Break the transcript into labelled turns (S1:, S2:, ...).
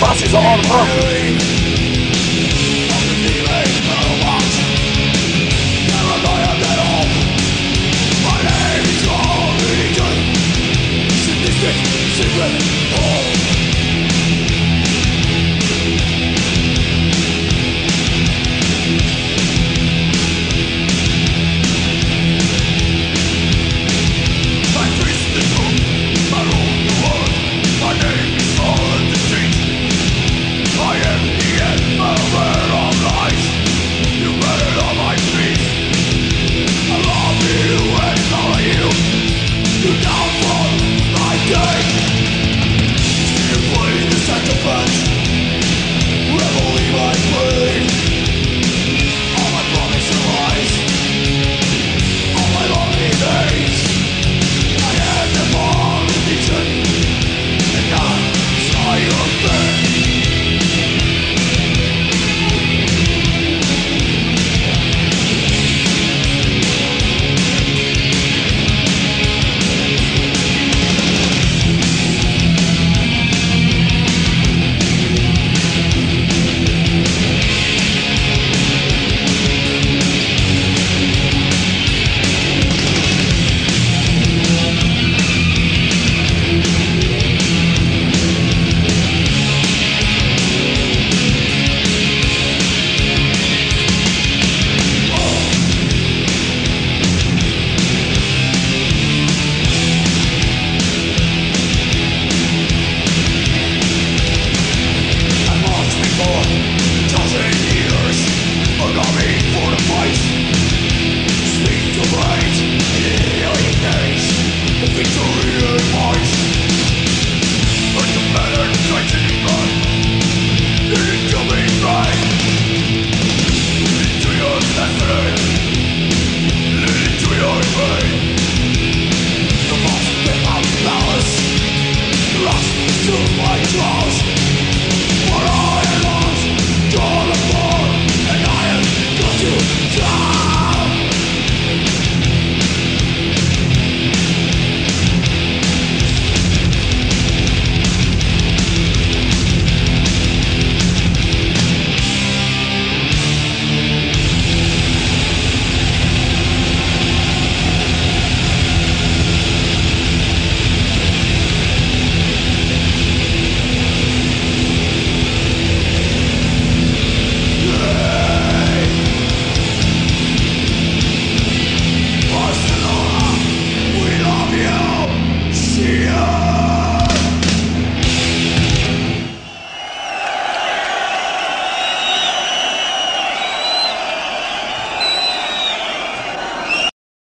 S1: buses all around.